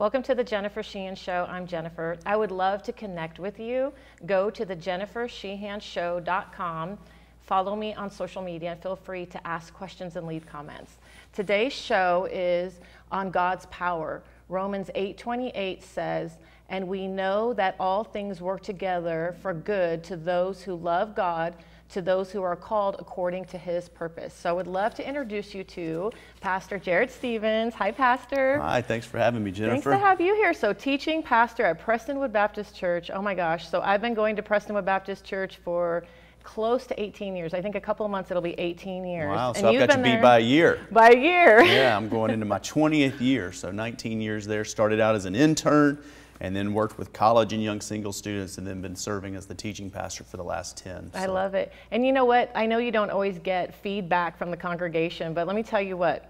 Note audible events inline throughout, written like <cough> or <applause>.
Welcome to the Jennifer Sheehan Show. I'm Jennifer. I would love to connect with you. Go to the jennifersheehanshow.com. Follow me on social media and feel free to ask questions and leave comments. Today's show is on God's power. Romans 8:28 says, "And we know that all things work together for good to those who love God." To those who are called according to his purpose. So I would love to introduce you to Pastor Jarrett Stevens. Hi, Pastor. Hi, thanks for having me, Jennifer. Thanks to have you here. So, teaching pastor at Prestonwood Baptist Church. Oh my gosh. So, I've been going to Prestonwood Baptist Church for close to 18 years. I think a couple of months it'll be 18 years. Wow, so and I've got you beat by a year. By a year. yeah, I'm going into my 20th year. So 19 years there. Started out as an intern and then worked with college and young single students and then been serving as the teaching pastor for the last 10. So. I love it. And you know what? I know you don't always get feedback from the congregation, but let me tell you what.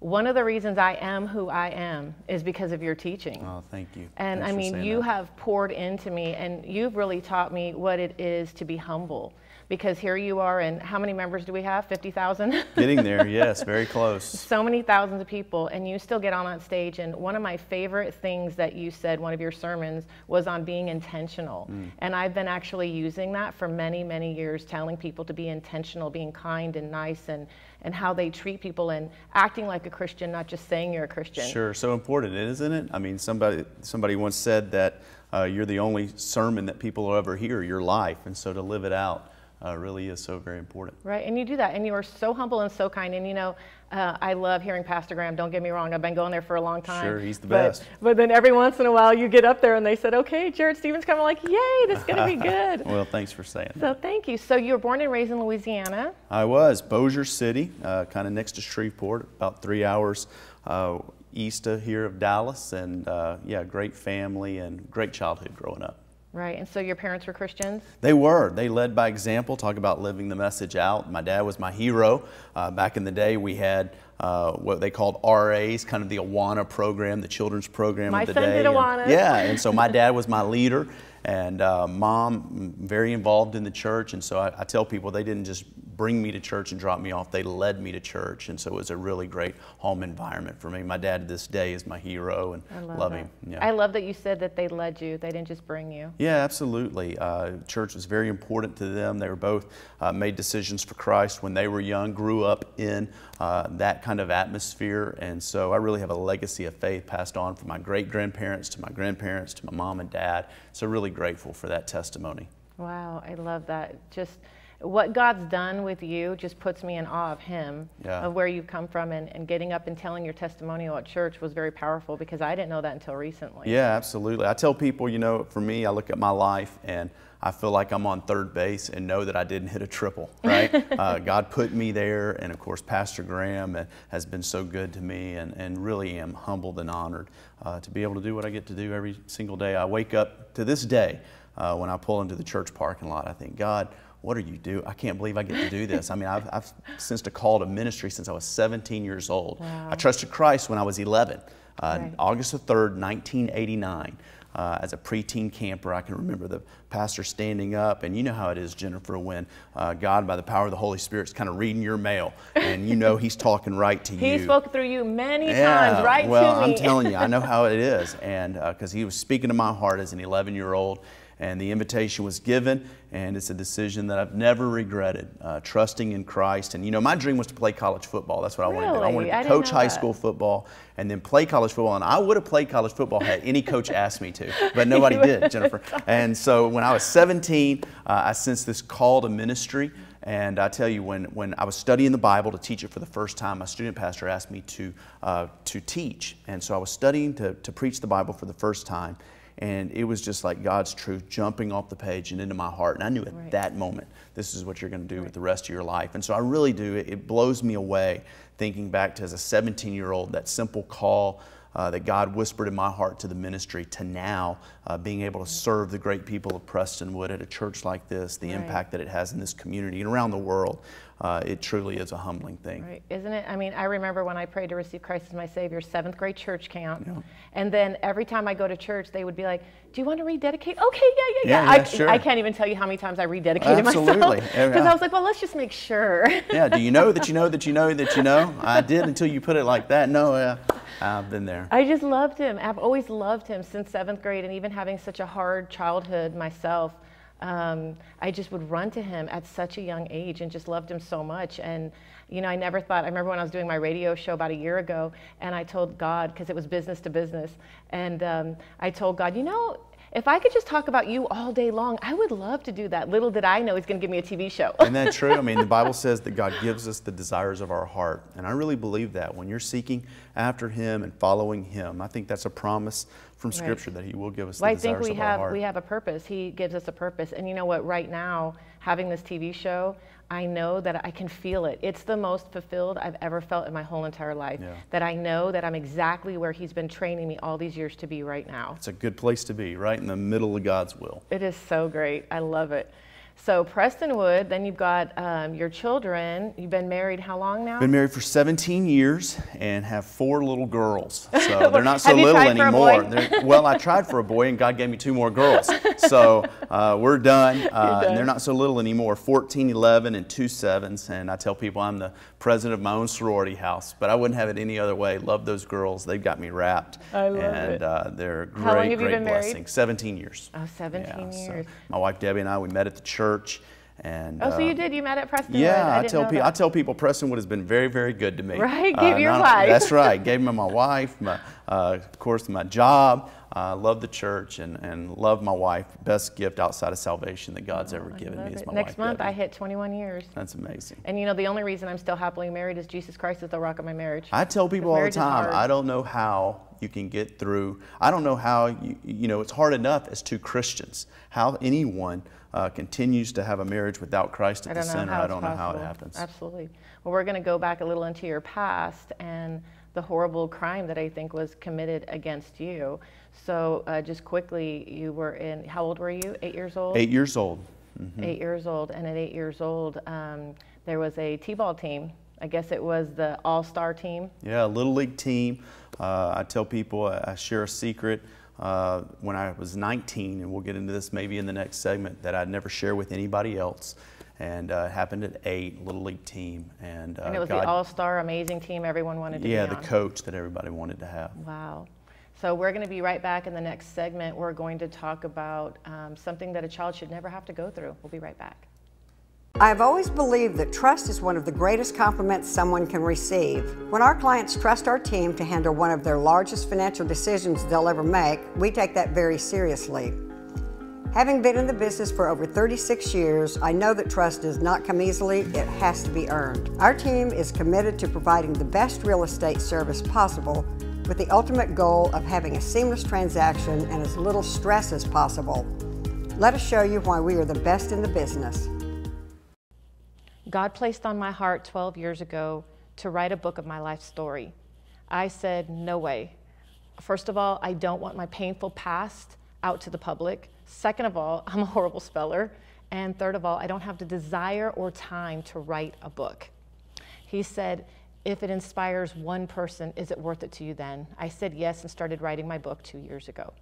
One of the reasons I am who I am is because of your teaching. Oh, thank you. And Thanks I mean, you that. have poured into me and you've really taught me what it is to be humble because here you are and how many members do we have 50000 <laughs> getting there yes very close so many thousands of people and you still get on that stage and one of my favorite things that you said one of your sermons was on being intentional mm. and i've been actually using that for many many years telling people to be intentional being kind and nice and and how they treat people and acting like a christian not just saying you're a christian sure so important isn't it i mean somebody somebody once said that uh, you're the only sermon that people will ever hear your life and so to live it out uh, really is so very important. Right, and you do that, and you are so humble and so kind. And you know, uh, I love hearing Pastor Graham. Don't get me wrong; I've been going there for a long time. Sure, he's the but, best. But then every once in a while, you get up there and they said, "Okay, Jarrett Stevens coming." Like, yay, this is going to be <laughs> good. well, thanks for saying so, that. thank you. So, you were born and raised in Louisiana. I was Bossier City, uh, kind of next to Shreveport, about three hours uh, east of here of Dallas, and uh, yeah, great family and great childhood growing up. Right, and so your parents were Christians? They were. They led by example, talk about living the message out. My dad was my hero. Uh, back in the day, we had uh, what they called RAs, kind of the Awana program, the children's program my of the son day. Did Awana. And, yeah, and so my dad was my leader, and uh, mom very involved in the church. And so I, I tell people they didn't just bring me to church and drop me off. They led me to church, and so it was a really great home environment for me. My dad to this day is my hero, and I love, love him. Yeah. I love that you said that they led you. They didn't just bring you. Yeah, absolutely. Uh, church was very important to them. They were both uh, made decisions for Christ when they were young, grew up in uh, that kind of atmosphere, and so I really have a legacy of faith passed on from my great grandparents to my grandparents to my mom and dad. So really grateful for that testimony. Wow, I love that. Just what God's done with you just puts me in awe of Him, yeah. of where you've come from, and, and getting up and telling your testimonial at church was very powerful because I didn't know that until recently. Yeah, absolutely. I tell people, you know, for me, I look at my life and I feel like I'm on third base and know that I didn't hit a triple, <laughs> right? uh, God put me there, and of course, Pastor Graham has been so good to me, and, and really am humbled and honored uh, to be able to do what I get to do every single day. I wake up to this day uh, when I pull into the church parking lot. I think, God, what are you doing? I can't believe I get to do this. I mean, I've, I've sensed a call to ministry since I was 17 years old. Wow. I trusted Christ when I was 11, uh, right. August the 3rd, 1989. Uh, as a preteen camper, I can remember the pastor standing up, and you know how it is, Jennifer, when uh, God, by the power of the Holy Spirit, is kind of reading your mail, and you know He's talking right to <laughs> he you. He spoke through you many yeah, times, right well, to me. Well, I'm telling you, I know <laughs> how it is, and because uh, He was speaking to my heart as an 11 year old, and the invitation was given, and it's a decision that I've never regretted. Uh, trusting in Christ, and you know, my dream was to play college football. That's what really? I wanted to do. I wanted to I coach high that. school football and then play college football. And I would have played college football had any coach <laughs> asked me to, but nobody did, Jennifer. And so when I was 17, uh, I sensed this call to ministry. And I tell you, when, when I was studying the Bible to teach it for the first time, my student pastor asked me to, uh, to teach. And so I was studying to, to preach the Bible for the first time. And it was just like God's truth jumping off the page and into my heart. And I knew at right. that moment, this is what you're going to do right. with the rest of your life. And so I really do. It, it blows me away thinking back to as a 17 year old, that simple call uh, that God whispered in my heart to the ministry to now uh, being able to serve the great people of Prestonwood at a church like this, the right. impact that it has in this community and around the world. Uh, it truly is a humbling thing. Right, isn't it? I mean, I remember when I prayed to receive Christ as my Savior, seventh grade church camp, yeah. and then every time I go to church, they would be like, "Do you want to rededicate?" Okay, yeah, yeah, yeah. yeah, I, sure. I can't even tell you how many times I rededicated Absolutely. <laughs> myself because I was like, "Well, let's just make sure." <laughs> yeah. Do you know that you know that you know that you know? I did until you put it like that. No, uh, I've been there. I just loved him. I've always loved him since seventh grade, and even having such a hard childhood myself um, I just would run to him at such a young age and just loved him so much. And, you know, I never thought, I remember when I was doing my radio show about a year ago, and I told God, because it was business to business, and um, I told God, you know, if I could just talk about you all day long, I would love to do that. Little did I know he's going to give me a TV show. Isn't that true? I mean, the Bible <laughs> says that God gives us the desires of our heart. And I really believe that. When you're seeking after Him and following Him, I think that's a promise from Scripture right. that He will give us well, the I think we have. We have a purpose. He gives us a purpose. And you know what? Right now, having this TV show, I know that I can feel it. It's the most fulfilled I've ever felt in my whole entire life. Yeah. That I know that I'm exactly where He's been training me all these years to be right now. It's a good place to be, right in the middle of God's will. It is so great. I love it. So Prestonwood, then you've got um, your children. You've been married how long now? Been married for 17 years and have four little girls. <laughs> So they're not so little anymore. well, I tried for a boy and God gave me two more girls. So uh, we're done. <laughs> Uh, done. And they're not so little anymore. 14, 11, and two sevens. And I tell people I'm the president of my own sorority house, but I wouldn't have it any other way. Love those girls. They've got me wrapped. I love and, it. Uh, they're great, how long have great you been blessing. Married? 17 years. Oh, 17 yeah, years. So my wife Debbie and I, we met at the church. And, oh, so you uh, did? You met at Prestonwood? Yeah, I, I tell people. I tell people Prestonwood has been very, very good to me. Right, gave uh, your not, wife. That's right. Gave me my <laughs> wife, my, uh, of course, my job. I uh, love the church and, and love my wife. Best gift outside of salvation that God's oh, ever given me is my wife. Next wife. month, Debbie. I hit 21 years. That's amazing. And you know, the only reason I'm still happily married is Jesus Christ is the rock of my marriage. I tell people all the time, I don't know how you can get through. I don't know how you, you know, it's hard enough as two Christians, how anyone uh, continues to have a marriage without Christ at the center. I don't know how it happens. Absolutely. Well, we're going to go back a little into your past and the horrible crime that I think was committed against you. So, uh, just quickly, you were in, how old were you? Eight years old? Eight years old. Mm-hmm. Eight years old. And at eight years old, um, there was a T ball team. I guess it was the all star team. Yeah, a little league team. Uh, I tell people, I share a secret uh, when I was 19, and we'll get into this maybe in the next segment, that I'd never share with anybody else. And uh, it happened at eight, Little League team. And, uh, and it was God, the all star amazing team everyone wanted to yeah, the coach that everybody wanted to have. Wow. So we're going to be right back in the next segment. We're going to talk about um, something that a child should never have to go through. We'll be right back. I've always believed that trust is one of the greatest compliments someone can receive. When our clients trust our team to handle one of their largest financial decisions they'll ever make, we take that very seriously. Having been in the business for over 36 years, I know that trust does not come easily, it has to be earned. Our team is committed to providing the best real estate service possible with the ultimate goal of having a seamless transaction and as little stress as possible. Let us show you why we are the best in the business. God placed on my heart 12 years ago to write a book of my life story. I said, no way. First of all, I don't want my painful past out to the public. Second of all, <laughs> I'm a horrible speller. And third of all, I don't have the desire or time to write a book. He said, if it inspires one person, is it worth it to you then? I said yes and started writing my book two years ago.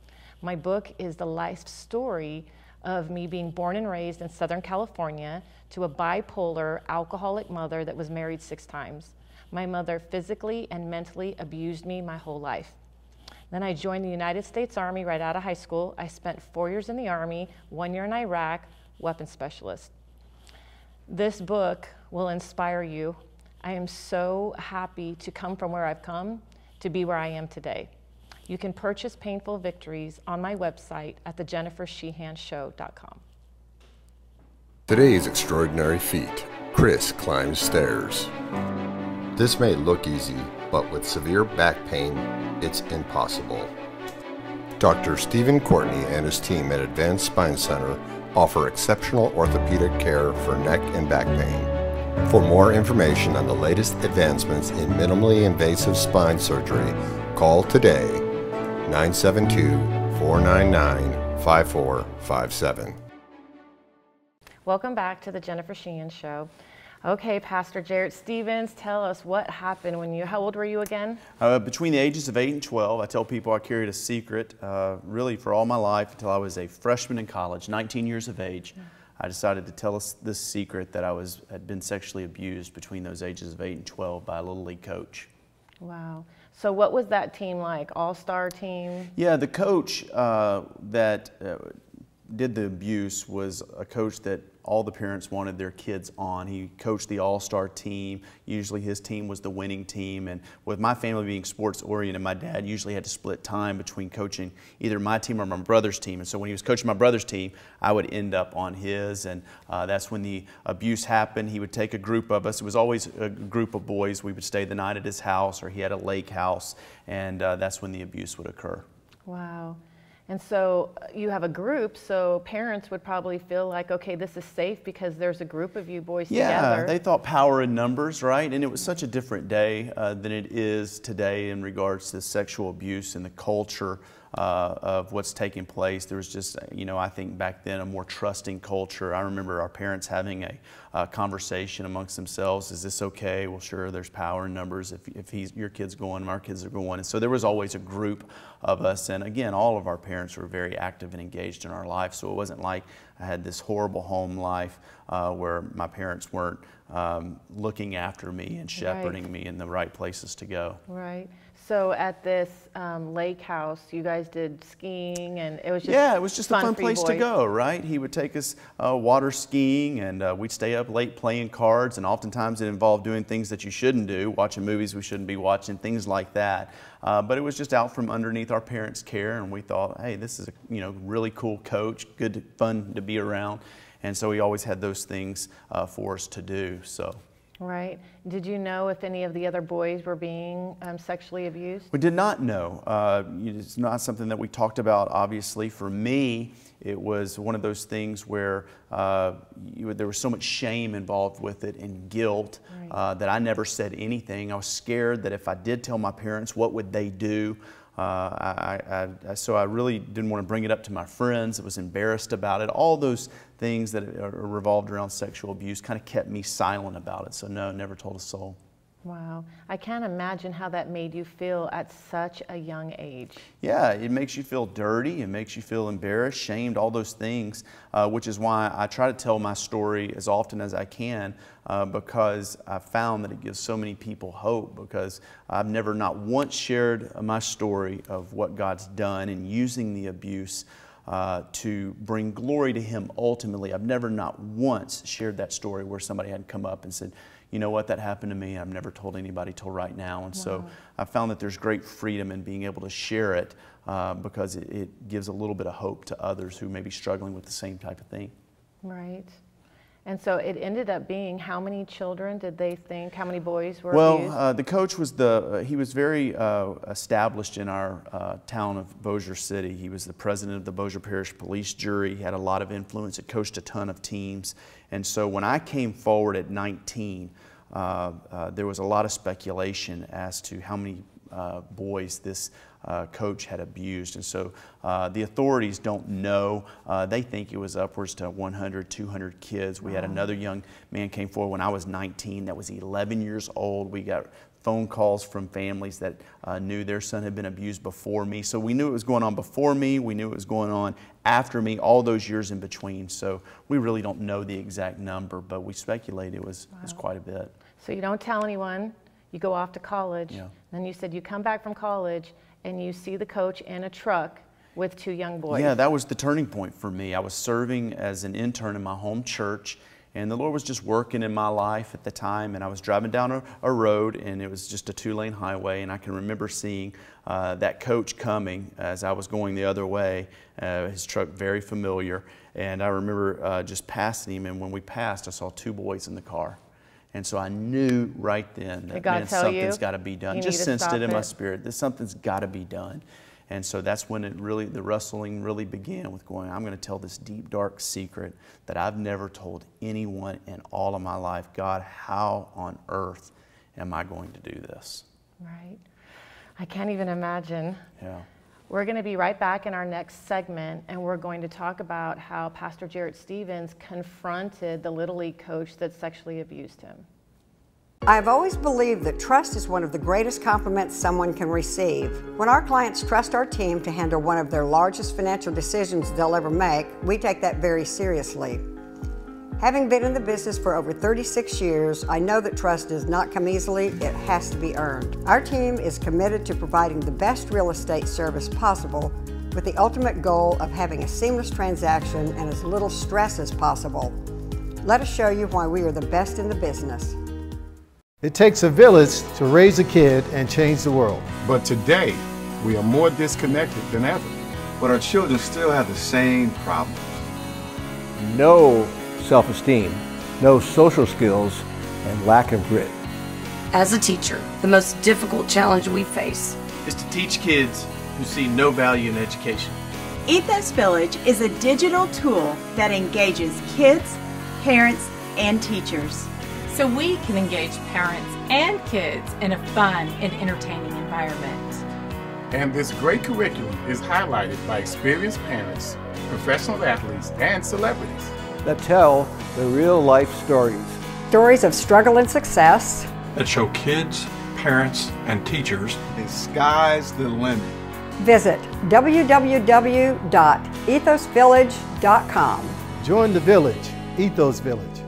My book is the life story of me being born and raised in Southern California to a bipolar alcoholic mother that was married six times. My mother physically and mentally abused me my whole life. Then I joined the United States Army right out of high school. I spent four years in the Army, one year in Iraq, weapons specialist. This book will inspire you. I am so happy to come from where I've come to be where I am today. You can purchase Painful Victories on my website at thejennifersheehanshow.com. Today's extraordinary feat Chris climbs stairs. This may look easy, but with severe back pain, it's impossible. Dr. Stephen Courtney and his team at Advanced Spine Center offer exceptional orthopedic care for neck and back pain. For more information on the latest advancements in minimally invasive spine surgery, call today 972 499 5457. Welcome back to the Jennifer Sheehan Show. Okay, Pastor Jarrett Stevens, tell us what happened when you, how old were you again? Uh, between the ages of 8 and 12, I tell people I carried a secret uh, really for all my life until I was a freshman in college, 19 years of age. I decided to tell us this secret that I was, had been sexually abused between those ages of 8 and 12 by a Little League coach. Wow. So, what was that team like? All star team? Yeah, the coach uh, that uh, did the abuse was a coach that all the parents wanted their kids on. He coached the all-star team. Usually his team was the winning team. And with my family being sports oriented, my dad usually had to split time between coaching either my team or my brother's team. And so when he was coaching my brother's team, I would end up on his. And uh, that's when the abuse happened. He would take a group of us. It was always a group of boys. We would stay the night at his house or he had a lake house. And uh, that's when the abuse would occur. Wow. And so uh, you have a group, so parents would probably feel like, okay, this is safe because there's a group of you boys yeah, together. Yeah, they thought power in numbers, right? And it was such a different day uh, than it is today in regards to sexual abuse and the culture uh, of what's taking place. There was just, you know, I think back then a more trusting culture. I remember our parents having a uh, conversation amongst themselves. Is this okay? Well, sure, there's power in numbers. If, if he's, your kid's going, our kids are going. And so there was always a group of us. And again, all of our parents were very active and engaged in our life. So it wasn't like I had this horrible home life uh, where my parents weren't um, looking after me and shepherding right. me in the right places to go. Right. So at this um, lake house, you guys did skiing, and it was just yeah, it was just fun a fun place to go, right? He would take us uh, water skiing, and uh, we'd stay up late playing cards, and oftentimes it involved doing things that you shouldn't do, watching movies we shouldn't be watching, things like that. Uh, but it was just out from underneath our parents' care, and we thought, hey, this is a you know really cool coach, good fun to be around, and so he always had those things uh, for us to do. So. Right. Did you know if any of the other boys were being um, sexually abused? We did not know. Uh, it's not something that we talked about, obviously. For me, it was one of those things where uh, you, there was so much shame involved with it and guilt right. uh, that I never said anything. I was scared that if I did tell my parents, what would they do? Uh, I, I, so I really didn't want to bring it up to my friends. I was embarrassed about it. All those things that are revolved around sexual abuse kind of kept me silent about it. So no, never told a soul. Wow. I can't imagine how that made you feel at such a young age. Yeah, it makes you feel dirty, it makes you feel embarrassed, shamed, all those things, uh, which is why I try to tell my story as often as I can uh, because I found that it gives so many people hope because I've never not once shared my story of what God's done in using the abuse uh, to bring glory to Him ultimately. I've never not once shared that story where somebody had come up and said, you know what, that happened to me. I've never told anybody till right now. And wow. so I found that there's great freedom in being able to share it uh, because it, it gives a little bit of hope to others who may be struggling with the same type of thing. Right. And so it ended up being how many children did they think? How many boys were well, abused? Well, uh, the coach was the uh, he was very uh, established in our uh, town of Bossier City. He was the president of the Bossier Parish Police Jury. He had a lot of influence. He coached a ton of teams. And so when I came forward at 19, uh, uh, there was a lot of speculation as to how many boys this uh, coach had abused. And so uh, the authorities don't know. Uh, they think it was upwards to 100, 200 kids. We wow. had another young man came forward when I was 19 that was 11 years old. We got phone calls from families that uh, knew their son had been abused before me. So we knew it was going on before me. We knew it was going on after me, all those years in between. So we really don't know the exact number, but we speculate it was, wow. was quite a bit. So you don't tell anyone. You go off to college. Yeah. Then you said you come back from college and you see the coach in a truck with two young boys. Yeah, that was the turning point for me. I was serving as an intern in my home church, and the Lord was just working in my life at the time. And I was driving down a, a road, and it was just a two lane highway. And I can remember seeing uh, that coach coming as I was going the other way, uh, his truck very familiar. And I remember uh, just passing him, and when we passed, I saw two boys in the car. And so I knew right then that man, something's got to be done. Just sensed it in it. my spirit that something's got to be done. And so that's when it really, the wrestling really began with going, I'm going to tell this deep, dark secret that I've never told anyone in all of my life. God, how on earth am I going to do this? Right. I can't even imagine. Yeah. We're going to be right back in our next segment, and we're going to talk about how Pastor Jarrett Stevens confronted the Little League coach that sexually abused him. I've always believed that trust is one of the greatest compliments someone can receive. When our clients trust our team to handle one of their largest financial decisions they'll ever make, we take that very seriously. Having been in the business for over 36 years, I know that trust does not come easily, it has to be earned. Our team is committed to providing the best real estate service possible with the ultimate goal of having a seamless transaction and as little stress as possible. Let us show you why we are the best in the business. It takes a village to raise a kid and change the world. But today, we are more disconnected than ever. But our children still have the same problems. No self esteem, no social skills, and lack of grit. As a teacher, the most difficult challenge we face is to teach kids who see no value in education. Ethos Village is a digital tool that engages kids, parents, and teachers. So we can engage parents and kids in a fun and entertaining environment. And this great curriculum is highlighted by experienced parents, professional athletes, and celebrities that tell the real life stories. Stories of struggle and success. That show kids, parents, and teachers the sky's the limit. Visit www.ethosvillage.com. Join the village, Ethos Village.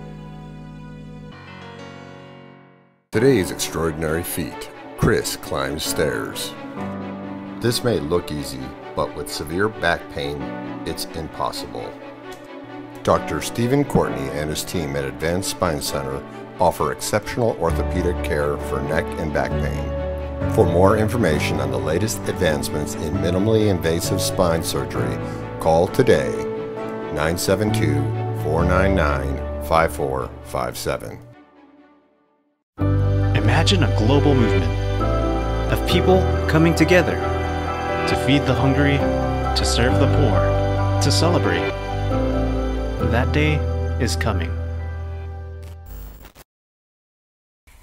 Today's extraordinary feat Chris climbs stairs. This may look easy, but with severe back pain, it's impossible. Dr. Stephen Courtney and his team at Advanced Spine Center offer exceptional orthopedic care for neck and back pain. For more information on the latest advancements in minimally invasive spine surgery, call today 972 499 5457. Imagine a global movement of people coming together to feed the hungry, to serve the poor, to celebrate that day is coming.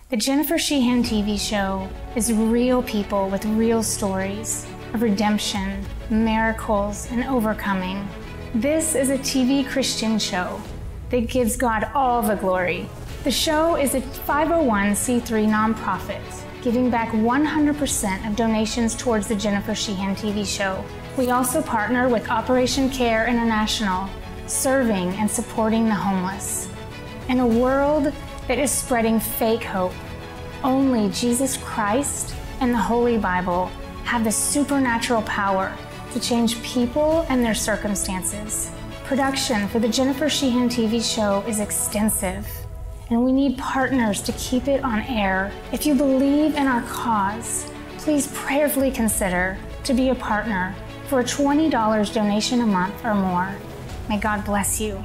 The Jennifer Sheehan TV show is real people with real stories of redemption, miracles, and overcoming. This is a TV Christian show that gives God all the glory. The show is a 501c3 nonprofit, giving back 100% of donations towards the Jennifer Sheehan TV show. We also partner with Operation Care International serving and supporting the homeless. In a world that is spreading fake hope, only Jesus Christ and the Holy Bible have the supernatural power to change people and their circumstances. Production for the Jennifer Sheehan TV show is extensive, and we need partners to keep it on air. If you believe in our cause, please prayerfully consider to be a partner for a $20 donation a month or more. May God bless you.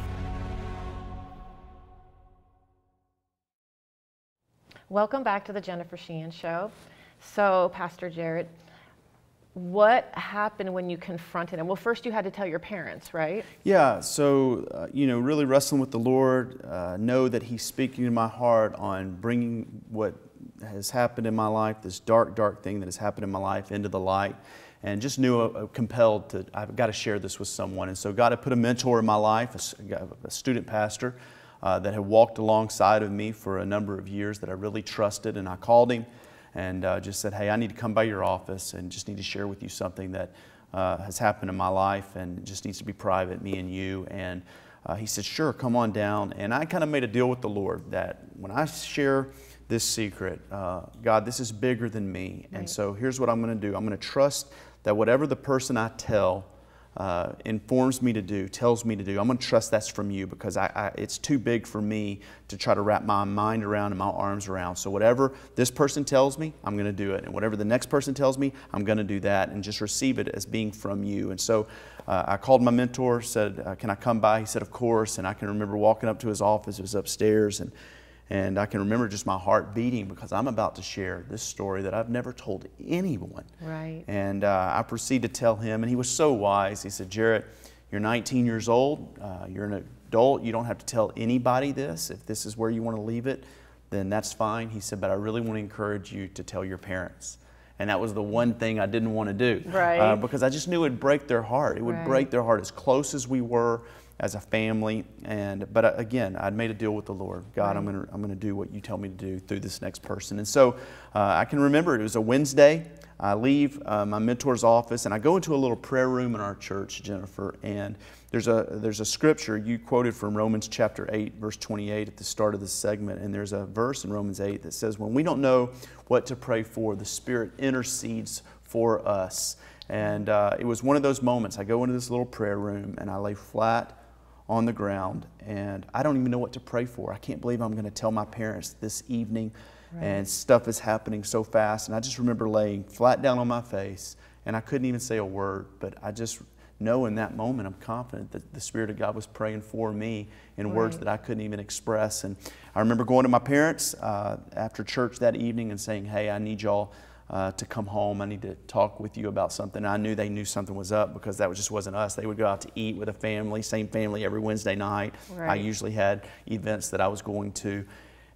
Welcome back to the Jennifer Sheehan Show. So, Pastor Jarrett, what happened when you confronted him? Well, first you had to tell your parents, right? Yeah, so, uh, you know, really wrestling with the Lord, uh, know that He's speaking to my heart on bringing what has happened in my life, this dark, dark thing that has happened in my life, into the light and just knew uh, compelled to, I've got to share this with someone. And so God had put a mentor in my life, a, a student pastor uh, that had walked alongside of me for a number of years that I really trusted. And I called him and uh, just said, Hey, I need to come by your office and just need to share with you something that uh, has happened in my life and just needs to be private, me and you. And uh, he said, Sure, come on down. And I kind of made a deal with the Lord that when I share this secret, uh, God, this is bigger than me. Right. And so here's what I'm going to do I'm going to trust that whatever the person I tell uh, informs me to do, tells me to do, I'm going to trust that's from you because I, I, it's too big for me to try to wrap my mind around and my arms around. So, whatever this person tells me, I'm going to do it. And whatever the next person tells me, I'm going to do that and just receive it as being from you. And so, uh, I called my mentor, said, uh, Can I come by? He said, Of course. And I can remember walking up to his office, it was upstairs. and and I can remember just my heart beating because I'm about to share this story that I've never told anyone. Right. And uh, I proceed to tell him, and he was so wise. He said, Jarrett, you're 19 years old, uh, you're an adult, you don't have to tell anybody this. If this is where you want to leave it, then that's fine. He said, but I really want to encourage you to tell your parents. And that was the one thing I didn't want to do. Right. Uh, because I just knew it would break their heart. It would Right. break their heart as close as we were as a family. And but uh, again, I'd made a deal with the Lord. God, I'm gonna I'm gonna do what you tell me to do through this next person. And so uh, I can remember it was a Wednesday. I leave uh, my mentor's office and I go into a little prayer room in our church, Jennifer. And there's a there's a scripture you quoted from Romans chapter 8, verse 28 at the start of this segment. And there's a verse in Romans 8 that says, "When we don't know what to pray for, the Spirit intercedes for us." And uh, it was one of those moments. I go into this little prayer room and I lay flat on the ground and I don't even know what to pray for. I can't believe I'm going to tell my parents this evening Right. and stuff is happening so fast. And I just remember laying flat down on my face and I couldn't even say a word, but I just know in that moment I'm confident that the Spirit of God was praying for me in words that I couldn't even express. And I remember going to my parents uh, after church that evening and saying, Hey, I need y'all uh, to come home. I need to talk with you about something. I knew they knew something was up because that just wasn't us. They would go out to eat with a family, same family every Wednesday night. I usually had events that I was going to.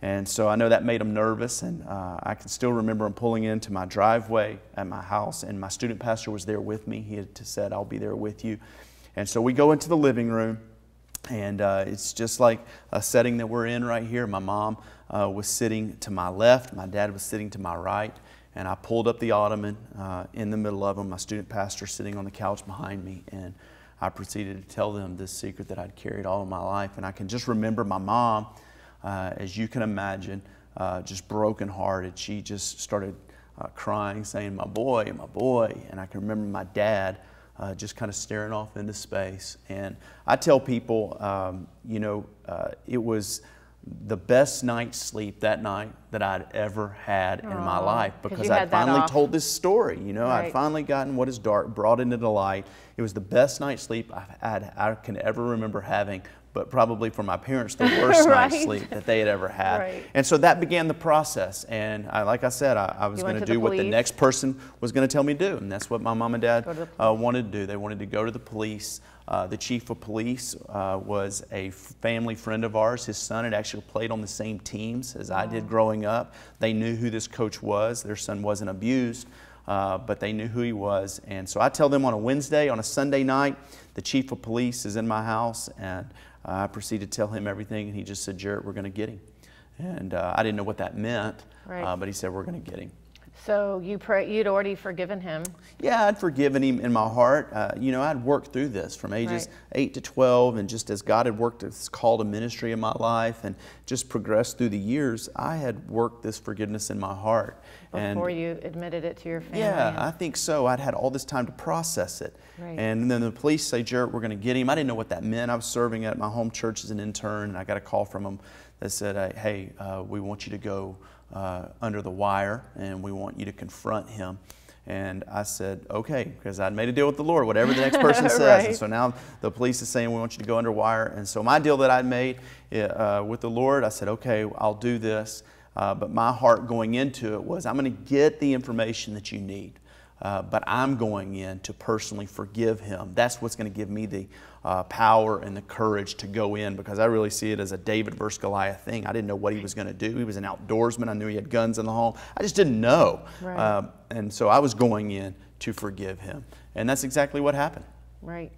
And so I know that made them nervous. And uh, I can still remember them pulling into my driveway at my house, and my student pastor was there with me. He had said, I'll be there with you. And so we go into the living room. And uh, it's just like a setting that we're in right here. My mom uh, was sitting to my left, my dad was sitting to my right, and I pulled up the ottoman uh, in the middle of them, my student pastor sitting on the couch behind me, and I proceeded to tell them this secret that I'd carried all of my life. And I can just remember my mom, uh, as you can imagine, uh, just brokenhearted. She just started uh, crying, saying, My boy, my boy. And I can remember my dad uh, just kind of staring off into space. And I tell people, um, you know, uh, it was the best night's sleep that night that I'd ever had in my life 'cause because that finally told this story. You know, I'd finally gotten what is dark, brought into the light. It was the best night's sleep I've had, I can ever remember having, but probably for my parents, the <laughs> worst night's sleep that they had ever had. Right. And so that began the process. And I, like I said, I, I was going to to the do what the next person was going to tell me to do. And that's what my mom and dad uh, wanted to do. They wanted to go to the police. Uh, the chief of police uh, was a family friend of ours. His son had actually played on the same teams as I did growing up. They knew who this coach was. Their son wasn't abused, uh, but they knew who he was. And so I tell them on a Wednesday, on a Sunday night, the chief of police is in my house, and I proceeded to tell him everything. And he just said, Jarrett, we're going to get him. And uh, I didn't know what that meant, Right. uh, but he said, we're going to get him. So you pray, you'd already forgiven him. Yeah, I'd forgiven him in my heart. Uh, you know, I'd worked through this from ages Right. 8 to 12, and just as God had worked this call to ministry in my life and just progressed through the years, I had worked this forgiveness in my heart. Before you admitted it to your family. Yeah, I think so. I'd had all this time to process it. Right. And then the police say, Jarrett, we're going to get him. I didn't know what that meant. I was serving at my home church as an intern, and I got a call from them that said, hey, uh, we want you to go uh, under the wire, and we want you to confront him. And I said, okay, because I'd made a deal with the Lord, whatever the next <laughs> person says. And so now the police is saying, we want you to go under wire. And so my deal that I'd made uh, with the Lord, I said, okay, I'll do this. Uh, but my heart going into it was, I'm going to get the information that you need. Uh, but I'm going in to personally forgive him. That's what's going to give me the uh, power and the courage to go in because I really see it as a David versus Goliath thing. I didn't know what he was going to do. He was an outdoorsman. I knew he had guns in the home. I just didn't know. Right. Uh, and so I was going in to forgive him. And that's exactly what happened. Right.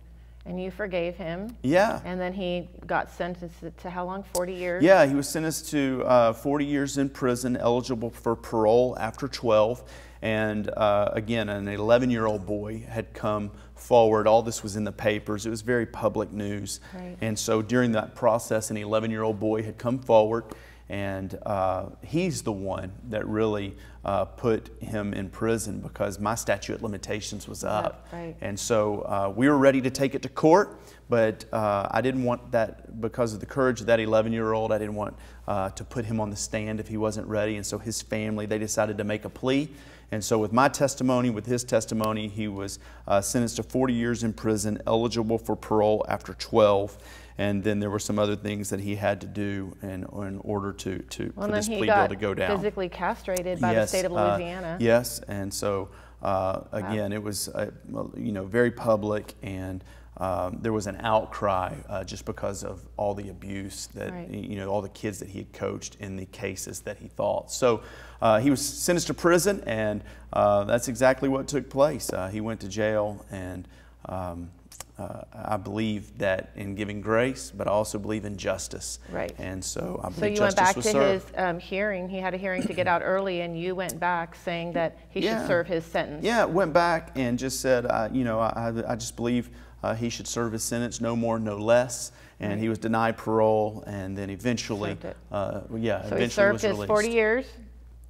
And you forgave him. Yeah. And then he got sentenced to how long? 40 years? Yeah, he was sentenced to uh, 40 years in prison, eligible for parole after 12. And uh, again, an 11 year old boy had come forward. All this was in the papers, it was very public news. Right. And so during that process, an 11 year old boy had come forward. And uh, he's the one that really uh, put him in prison because my statute of limitations was up. right. And so uh, we were ready to take it to court, but uh, I didn't want that because of the courage of that 11 year old. I didn't want uh, to put him on the stand if he wasn't ready. And so his family, they decided to make a plea. And so, with my testimony, with his testimony, he was uh, sentenced to 40 years in prison, eligible for parole after 12. And then there were some other things that he had to do in, in order to, to Well, for this plea bill to go down physically castrated by the state of uh, Louisiana. yes, and so uh, again, it was uh, you know very public, and um, there was an outcry uh, just because of all the abuse that Right. you know all the kids that he had coached in the cases that he thought. So uh, he was sentenced to prison, and uh, that's exactly what took place. Uh, he went to jail, and um, uh, I believe that in giving grace, but I also believe in justice. Right. And so I believe So you went back to served. his um, hearing. He had a hearing to get out early, and you went back saying that he Yeah. should serve his sentence. Yeah, went back and just said, uh, you know, I, I just believe uh, he should serve his sentence, no more, no less. And he was denied parole, and then eventually, uh, yeah, So he served his released. 40 years.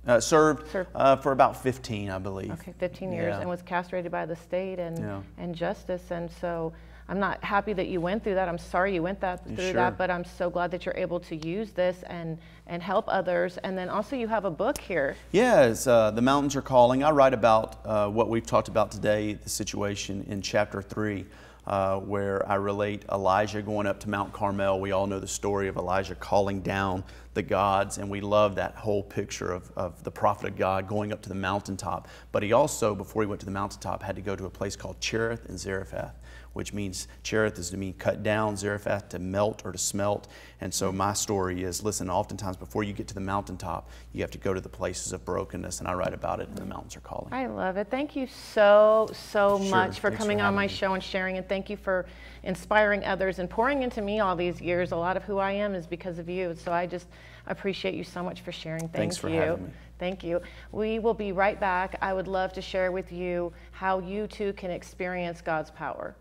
Uh, served uh, for about 15, I believe. Okay, 15 years, Yeah. and was castrated by the state and Yeah. and justice. And so I'm not happy that you went through that. I'm sorry you went that through sure? that, but I'm so glad that you're able to use this and and help others. And then also you have a book here. Yes, uh, the mountains are calling. I write about uh, what we've talked about today, the situation in chapter three, uh, where I relate Elijah going up to Mount Carmel. We all know the story of Elijah calling down the gods, and we love that whole picture of, of the prophet of God going up to the mountaintop. But he also, before he went to the mountaintop, had to go to a place called Cherith and Zarephath which means Cherith is to mean cut down, Zarephath to melt or to smelt. And so my story is listen, oftentimes before you get to the mountaintop, you have to go to the places of brokenness, and I write about it in The Mountains Are Calling. I love it. Thank you so, so Sure. much for Thanks for coming on my me. show and sharing. And thank you for inspiring others and pouring into me all these years. A lot of who I am is because of you. So I just appreciate you so much for sharing. Thank Thanks for you. having me. Thank you. We will be right back. I would love to share with you how you too can experience God's power.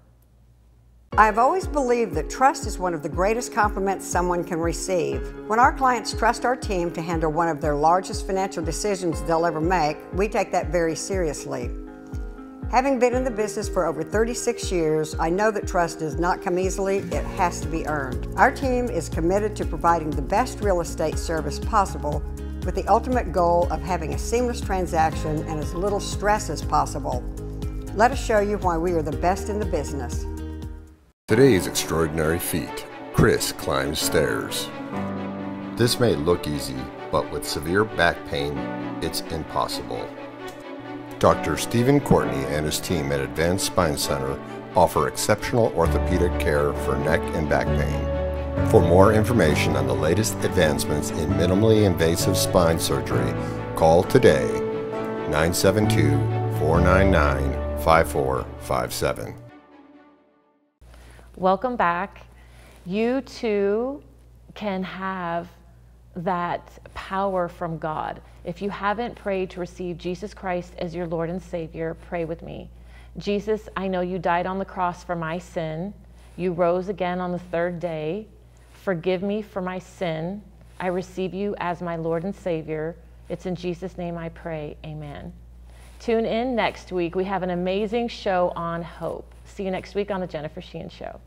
I've always believed that trust is one of the greatest compliments someone can receive. When our clients trust our team to handle one of their largest financial decisions they'll ever make, we take that very seriously. Having been in the business for over 36 years, I know that trust does not come easily, it has to be earned. Our team is committed to providing the best real estate service possible with the ultimate goal of having a seamless transaction and as little stress as possible. Let us show you why we are the best in the business. Today's extraordinary feat Chris climbs stairs. This may look easy, but with severe back pain, it's impossible. Dr. Stephen Courtney and his team at Advanced Spine Center offer exceptional orthopedic care for neck and back pain. For more information on the latest advancements in minimally invasive spine surgery, call today 972 499 5457. Welcome back. You too can have that power from God. If you haven't prayed to receive Jesus Christ as your Lord and Savior, pray with me. Jesus, I know you died on the cross for my sin. You rose again on the third day. Forgive me for my sin. I receive you as my Lord and Savior. It's in Jesus' name I pray. Amen. Tune in next week. We have an amazing show on hope. See you next week on The Jennifer Sheehan Show.